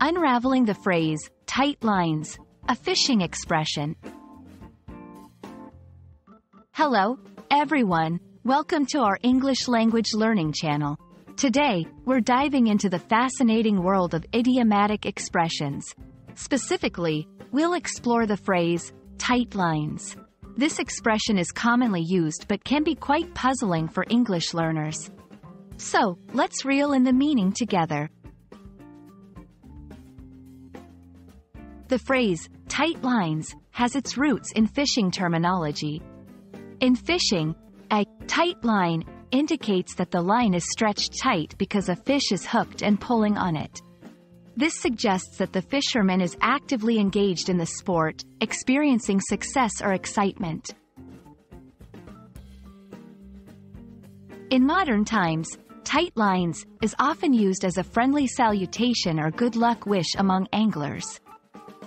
Unraveling the phrase, tight lines, a fishing expression. Hello, everyone. Welcome to our English language learning channel. Today, we're diving into the fascinating world of idiomatic expressions. Specifically, we'll explore the phrase, tight lines. This expression is commonly used but can be quite puzzling for English learners. So, let's reel in the meaning together. The phrase, tight lines, has its roots in fishing terminology. In fishing, a tight line indicates that the line is stretched tight because a fish is hooked and pulling on it. This suggests that the fisherman is actively engaged in the sport, experiencing success or excitement. In modern times, tight lines is often used as a friendly salutation or good luck wish among anglers.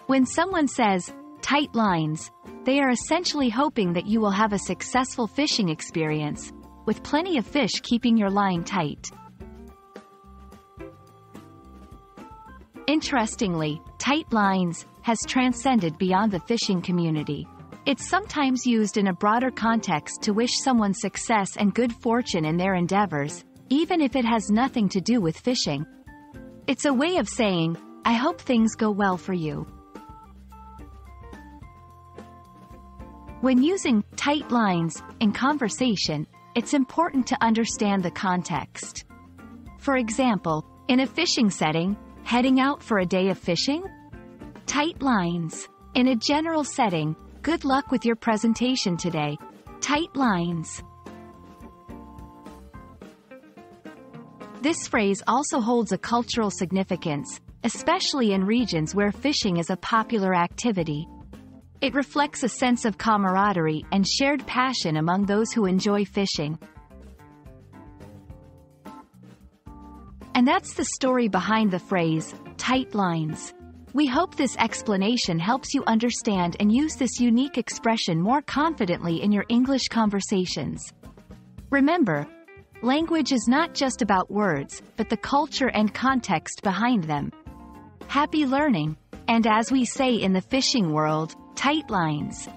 When someone says, tight lines, they are essentially hoping that you will have a successful fishing experience, with plenty of fish keeping your line tight. Interestingly, tight lines has transcended beyond the fishing community. It's sometimes used in a broader context to wish someone success and good fortune in their endeavors, even if it has nothing to do with fishing. It's a way of saying, I hope things go well for you. When using tight lines in conversation, it's important to understand the context. For example, in a fishing setting, heading out for a day of fishing? Tight lines. In a general setting, good luck with your presentation today. Tight lines. This phrase also holds a cultural significance, especially in regions where fishing is a popular activity. It reflects a sense of camaraderie and shared passion among those who enjoy fishing. And that's the story behind the phrase, tight lines. We hope this explanation helps you understand and use this unique expression more confidently in your English conversations. Remember, language is not just about words, but the culture and context behind them. Happy learning, and as we say in the fishing world, tight lines.